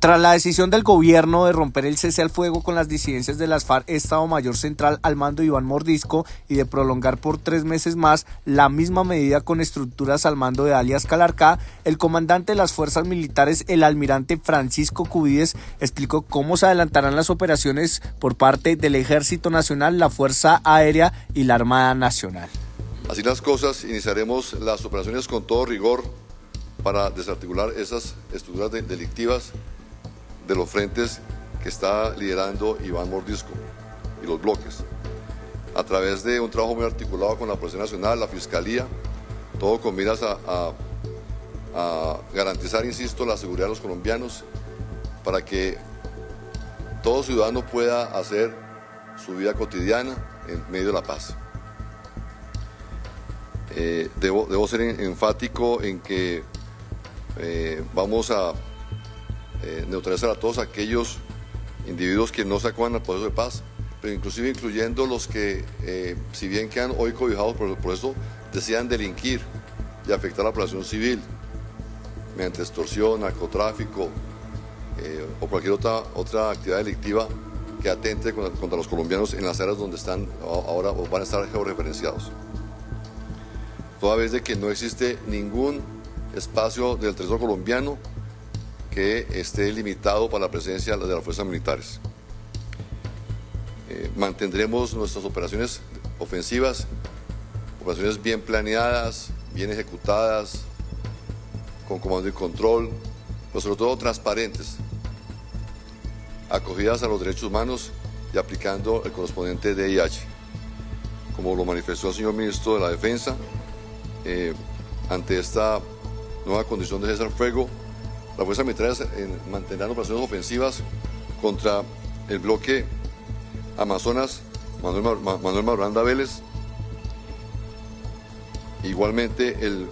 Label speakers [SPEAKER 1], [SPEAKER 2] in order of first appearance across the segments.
[SPEAKER 1] Tras la decisión del gobierno de romper el cese al fuego con las disidencias de las Estado Mayor Central al mando Iván Mordisco y de prolongar por tres meses más la misma medida con estructuras al mando de alias Calarcá, el comandante de las fuerzas militares, el almirante Francisco Cubides, explicó cómo se adelantarán las operaciones por parte del Ejército Nacional, la Fuerza Aérea y la Armada Nacional.
[SPEAKER 2] Así las cosas, iniciaremos las operaciones con todo rigor para desarticular esas estructuras delictivas de los frentes que está liderando Iván Mordisco y los bloques. A través de un trabajo muy articulado con la Policía Nacional, la Fiscalía, todo con miras a, garantizar, insisto, la seguridad de los colombianos para que todo ciudadano pueda hacer su vida cotidiana en medio de la paz. Eh, debo, ser enfático en que eh, vamos a eh, neutralizar a todos aquellos individuos que no se acuerdan al proceso de paz, pero inclusive incluyendo los que, eh, si bien quedan hoy cobijados por el proceso, desean delinquir y afectar a la población civil mediante extorsión, narcotráfico eh, o cualquier otra, otra actividad delictiva que atente contra, los colombianos en las áreas donde están ahora o van a estar georreferenciados. Toda vez de que no existe ningún espacio del Tesoro colombiano que esté limitado para la presencia de las fuerzas militares. Eh, mantendremos nuestras operaciones ofensivas, operaciones bien planeadas, bien ejecutadas, con comando y control, pero sobre todo transparentes, acogidas a los derechos humanos y aplicando el correspondiente DIH. Como lo manifestó el señor ministro de la Defensa, eh, ante esta nueva condición de cesar fuego, las fuerzas militares mantendrán operaciones ofensivas contra el bloque Amazonas Manuel, Manuel Marulanda Vélez. Igualmente el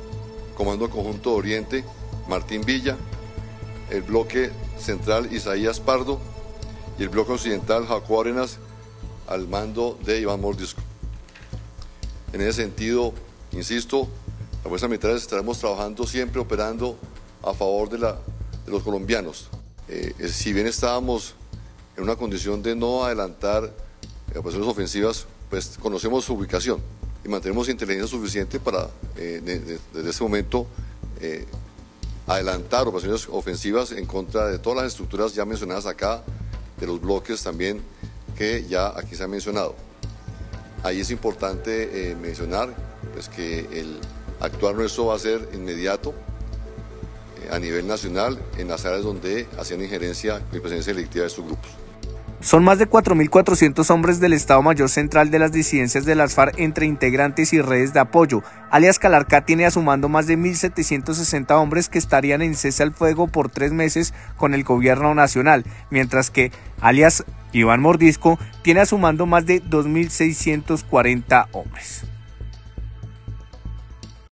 [SPEAKER 2] Comando Conjunto Oriente Martín Villa, el bloque central Isaías Pardo y el bloque occidental Jacob Arenas al mando de Iván Mordisco. En ese sentido, insisto, las fuerzas militares estaremos trabajando siempre operando a favor de, la, de los colombianos. Eh, si bien estábamos en una condición de no adelantar operaciones ofensivas, pues conocemos su ubicación y mantenemos inteligencia suficiente para, eh, desde ese momento, eh, adelantar operaciones ofensivas en contra de todas las estructuras ya mencionadas acá, de los bloques también que ya aquí se han mencionado. Ahí es importante mencionar pues, que el actuar nuestro va a ser inmediato, a nivel nacional en las áreas donde hacían injerencia y presencia delictiva de estos grupos.
[SPEAKER 1] Son más de 4.400 hombres del Estado Mayor Central de las disidencias de las FARC entre integrantes y redes de apoyo. Alias Calarcá tiene a su mando más de 1.760 hombres que estarían en cese al fuego por tres meses con el gobierno nacional, mientras que alias Iván Mordisco tiene a su mando más de 2.640 hombres.